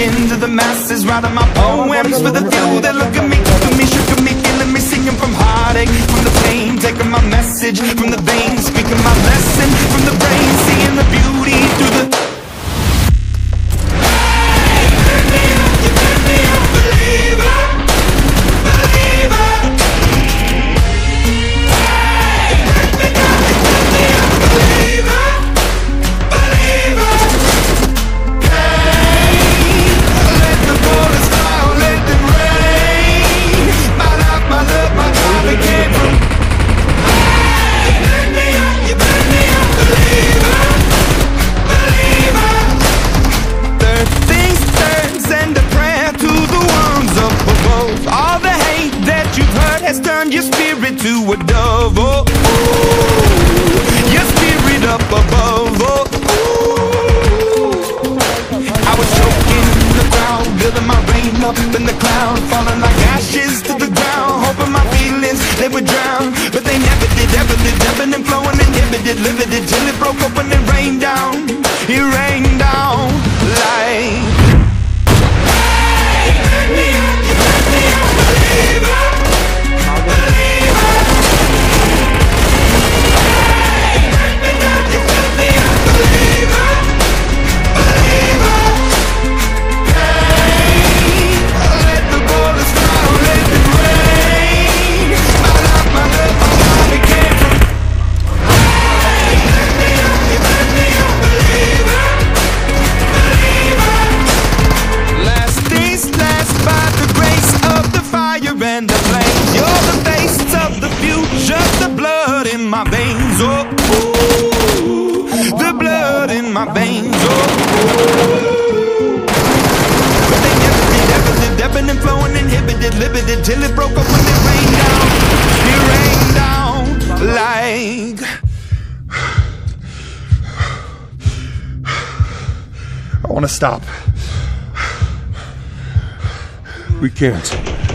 into the masses, writing my poems for the few that look at me, look at me, shook me, feeling me, singing from heartache, from the pain, taking my message from the veins, turned your spirit to a dove. Oh, ooh, your spirit up above. Oh, ooh. I was choking in the crowd, building my rain up in the cloud, falling like ashes to the ground, hoping my feelings they would drown, but they never did, ever did, ebbing and flowing, inhibited, limited, till it broke open want to stop. We can't.